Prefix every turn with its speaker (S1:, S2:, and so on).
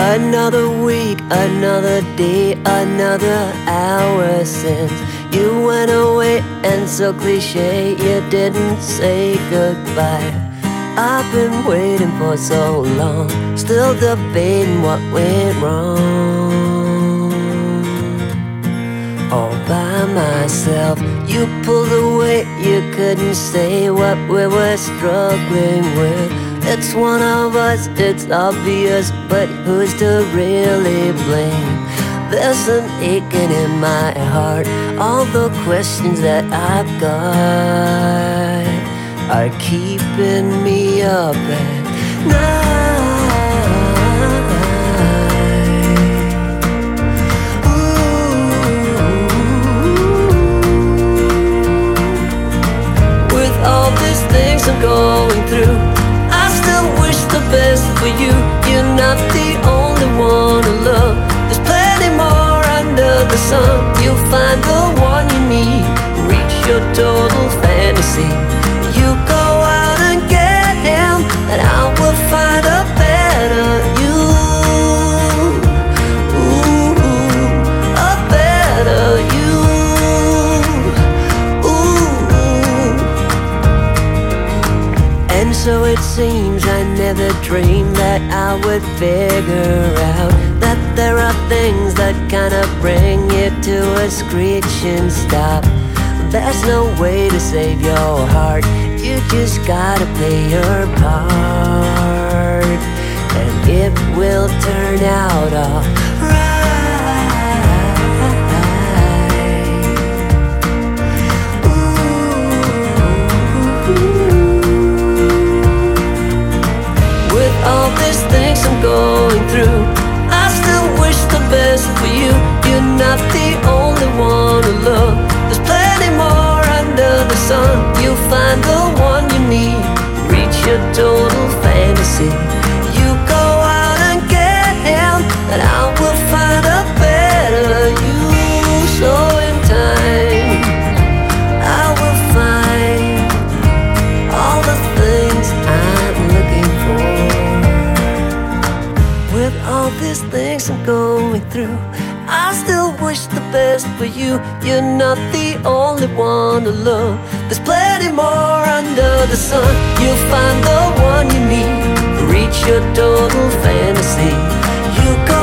S1: Another week, another day, another hour since you went away, and so cliche you didn't say goodbye. I've been waiting for so long, still debating what went wrong. By myself, you pulled away, you couldn't say what we were struggling with. It's one of us, it's obvious, but who's to really blame? There's an aching in my heart, all the questions that I've got are keeping me up at night. These things I'm going through I still wish the best for you. You're not the only one to love. There's plenty more under the sun. You'll find the one you need. Reach your total fantasy. So it seems I never dreamed that I would figure out that there are things that kinda bring you to a screeching stop. There's no way to save your heart, you just gotta play your part, and it will turn out alright. Going through. I still wish the best for you. You're not the only one to love. There's plenty more under the sun. You'll find the one you need. Reach your total fantasy. These things I'm going through. I still wish the best for you. You're not the only one to love. There's plenty more under the sun. You'll find the one you need. Reach your total fantasy. You go